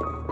you